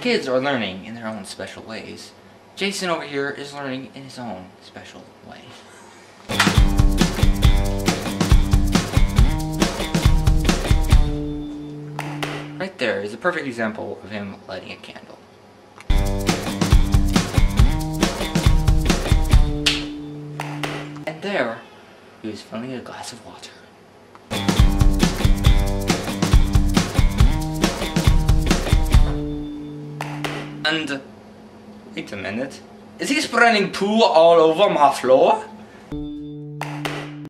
kids are learning in their own special ways. Jason over here is learning in his own special way. Right there is a perfect example of him lighting a candle. And there, he was filling a glass of water. And, wait a minute, is he spreading poo all over my floor?